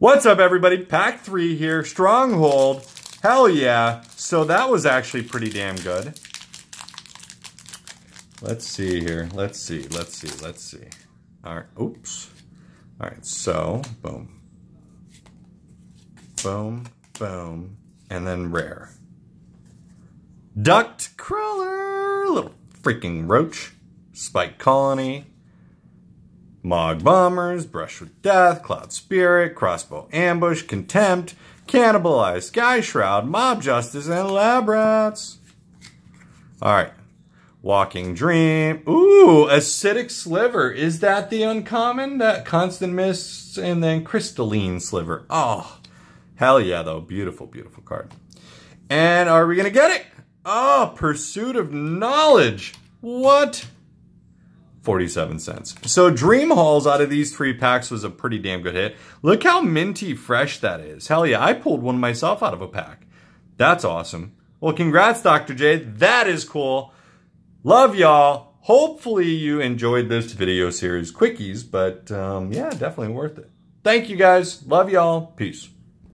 What's up, everybody? Pack three here, Stronghold. Hell yeah. So that was actually pretty damn good. Let's see here. Let's see. Let's see. Let's see. All right. Oops. All right. So, boom. Boom. Boom. And then rare. Duct crawler. Little freaking roach. Spike colony. Mogg Bombers, Brush with Death, Cloud Spirit, Crossbow Ambush, Contempt, Cannibalize, Sky Shroud, Mob Justice, and Lab Rats. Alright. Walking Dream. Ooh, Acidic Sliver. Is that the uncommon? That Constant Mists and then Crystalline Sliver. Oh, hell yeah, though. Beautiful, beautiful card. And are we going to get it? Oh, Pursuit of Knowledge. What? 47 cents. So Dream Halls out of these three packs was a pretty damn good hit. Look how minty fresh that is. Hell yeah, I pulled one myself out of a pack. That's awesome. Well, congrats, Dr. J. That is cool. Love y'all. Hopefully you enjoyed this video series quickies, but um, yeah, definitely worth it. Thank you guys. Love y'all. Peace.